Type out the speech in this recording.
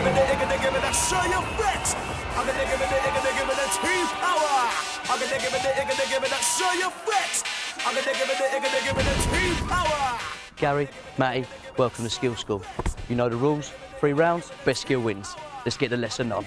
digga me digga digga me that show you fix. I can digga me digga digga me that team power. I can digga me digga digga me that show you fix. I can digga me digga digga me that team power. Gary, Matty, welcome to Skill Skool. You know the rules. Three rounds, best skill wins. Let's get the lesson on.